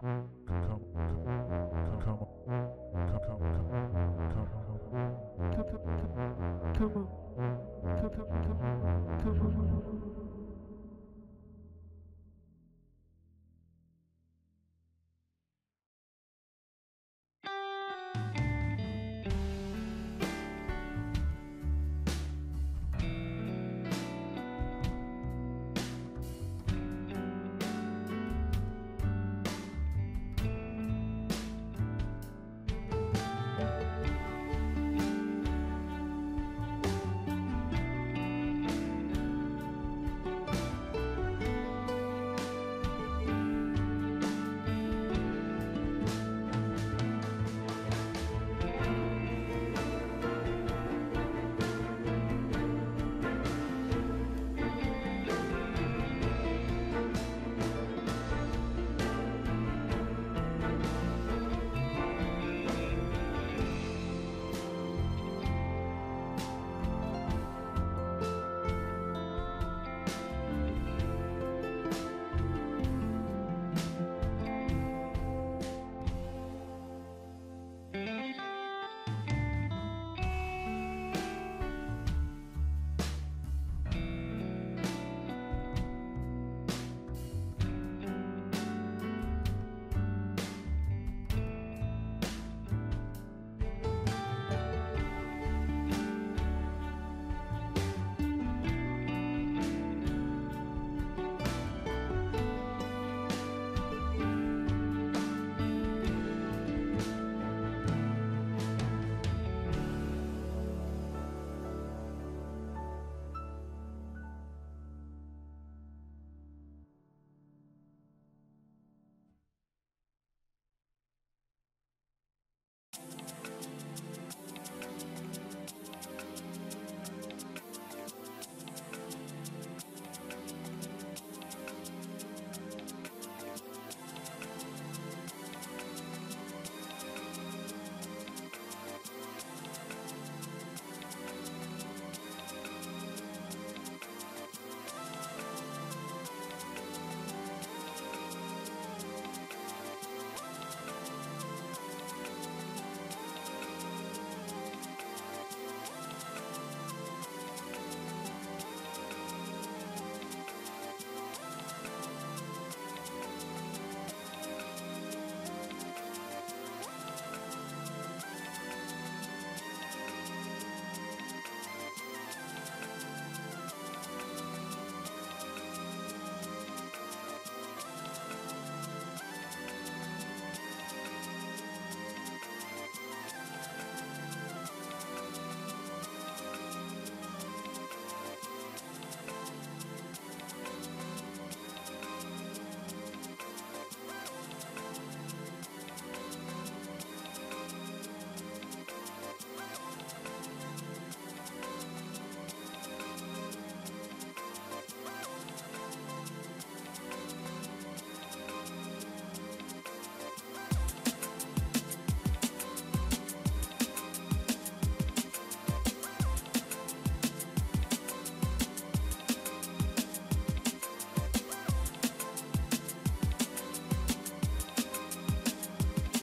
그럼